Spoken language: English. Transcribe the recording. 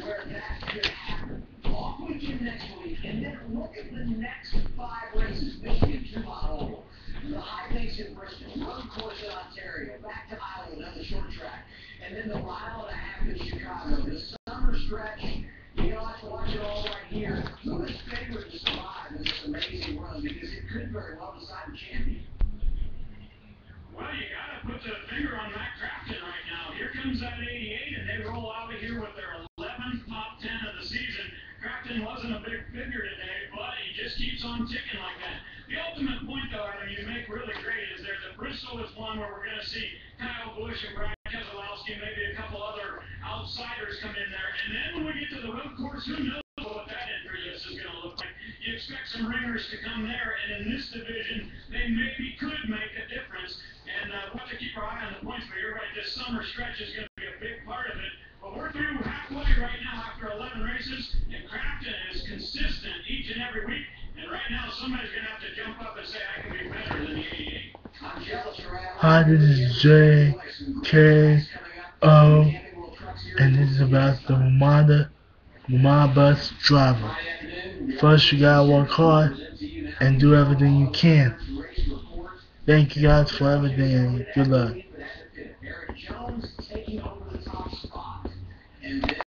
where that could happen. Off weekend next week, and then look at the next five races. Michigan, mile oval. The high base in Bristol, road course in Ontario, back to Iowa, the short track, and then the mile and a half in Chicago. The summer stretch, you know, I have to watch it all right here. So it's favored to survive in this amazing run because it could very well decide the champion. Well, you got to put the finger on Matt Crafton right now. Here comes that 88, and they roll out of here with their Crafton wasn't a big figure today, but he just keeps on ticking like that. The ultimate point, though, Adam, you make really great is there's a Bristol is one where we're going to see Kyle Busch and Brian Keselowski, maybe a couple other outsiders come in there. And then when we get to the road course, who knows what that list is going to look like? You expect some ringers to come there, and in this division, they maybe could make a difference. And uh, we'll have to keep our eye on the points, but you're right, this summer stretch is going to be a big part of it. 11 and Crafton is consistent each and every week. And right now, somebody's going to have to jump up and say, I can be better than the 88. I'm jealous. Hi, this is J K O, and this is about the WMATA WMATA bus driver. First, you gotta work hard and do everything you can. Thank you guys for everything and good luck.